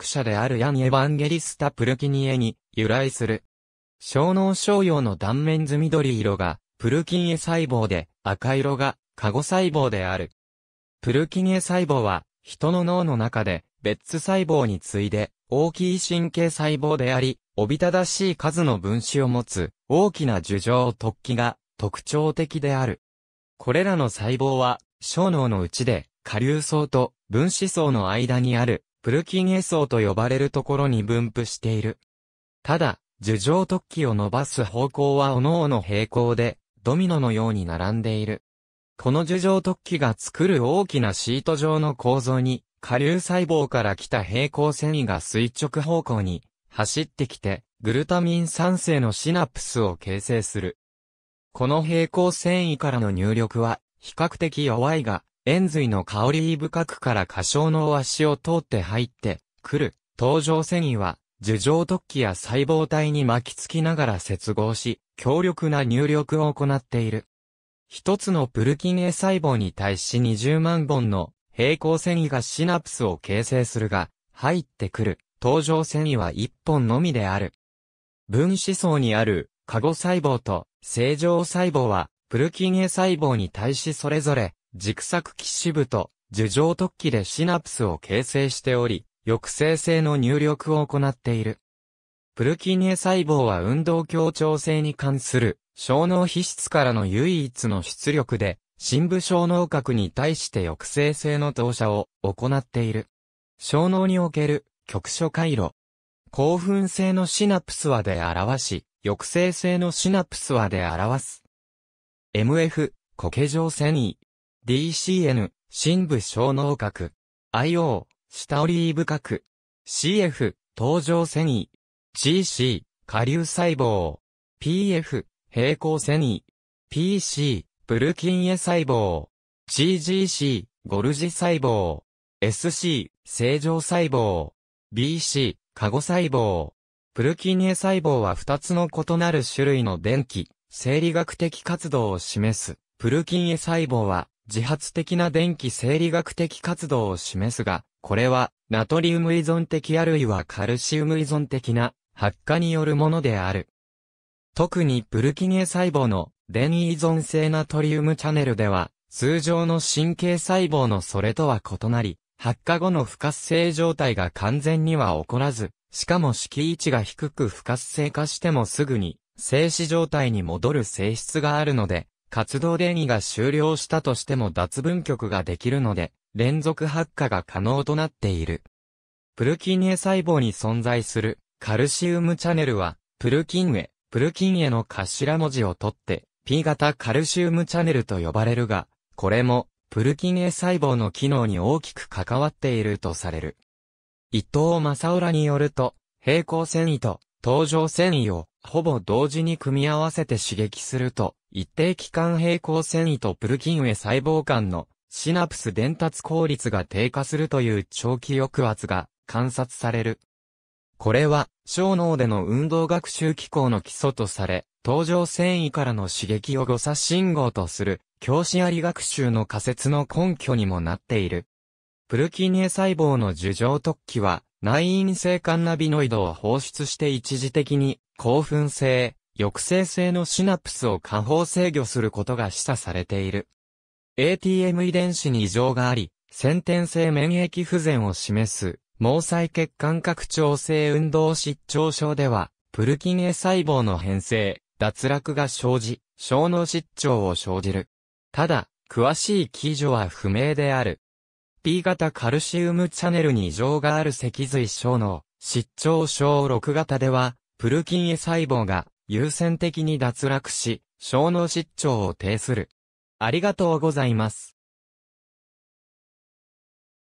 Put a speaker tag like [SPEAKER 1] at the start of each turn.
[SPEAKER 1] 学者であるヤン・エヴァンゲリスタ・プルキニエに由来する。小脳小葉の断面図緑色がプルキニエ細胞で赤色がカゴ細胞である。プルキニエ細胞は人の脳の中で別細胞に次いで大きい神経細胞であり、おびただしい数の分子を持つ大きな樹状突起が特徴的である。これらの細胞は小脳の内で下流層と分子層の間にあるプルキニエ層と呼ばれるところに分布している。ただ、樹状突起を伸ばす方向は各々平行で、ドミノのように並んでいる。この樹状突起が作る大きなシート状の構造に、下流細胞から来た平行線維が垂直方向に走ってきて、グルタミン酸性のシナプスを形成する。この平行線維からの入力は、比較的弱いが、塩髄の香り深くから過小の足を通って入ってくる。登場繊維は、樹状突起や細胞体に巻きつきながら接合し、強力な入力を行っている。一つのプルキンエ細胞に対し20万本の平行線維がシナプスを形成するが、入ってくる登場線維は一本のみである。分子層にある、カゴ細胞と正常細胞は、プルキンエ細胞に対しそれぞれ、軸索基支部と樹状突起でシナプスを形成しており、抑制性の入力を行っている。プルキンエ細胞は運動協調性に関する小脳皮質からの唯一の出力で、深部小脳核に対して抑制性の投射を行っている。小脳における局所回路。興奮性のシナプスはで表し、抑制性のシナプスはで表す。MF、苔状繊維。DCN、深部小脳核。IO、下オリーブ核。CF、登場繊維。GC、下流細胞。PF、平行繊維。PC、プルキンエ細胞。GGC、ゴルジ細胞。SC、正常細胞。BC、カゴ細胞。プルキンエ細胞は2つの異なる種類の電気、生理学的活動を示す。プルキンエ細胞は自発的な電気生理学的活動を示すが、これは、ナトリウム依存的あるいはカルシウム依存的な発火によるものである。特にプルキニエ細胞の電位依存性ナトリウムチャネルでは、通常の神経細胞のそれとは異なり、発火後の不活性状態が完全には起こらず、しかも敷位置が低く不活性化してもすぐに静止状態に戻る性質があるので、活動電位が終了したとしても脱分極ができるので、連続発火が可能となっている。プルキンエ細胞に存在するカルシウムチャネルは、プルキンエ、プルキンエの頭文字を取って、P 型カルシウムチャネルと呼ばれるが、これも、プルキンエ細胞の機能に大きく関わっているとされる。伊藤正浦によると、平行線維と登場線維をほぼ同時に組み合わせて刺激すると、一定期間平行線維とプルキンエ細胞間のシナプス伝達効率が低下するという長期抑圧が観察される。これは、小脳での運動学習機構の基礎とされ、登場繊維からの刺激を誤差信号とする、教師あり学習の仮説の根拠にもなっている。プルキニエ細胞の樹状突起は、内因性カンナビノイドを放出して一時的に興奮性、抑制性のシナプスを下方制御することが示唆されている。ATM 遺伝子に異常があり、先天性免疫不全を示す、毛細血管拡張性運動失調症では、プルキンエ細胞の変性、脱落が生じ、小脳失調を生じる。ただ、詳しい基準は不明である。B 型カルシウムチャネルに異常がある脊髄症の、失調症6型では、プルキンエ細胞が優先的に脱落し、小脳失調を呈する。ありがとうございます。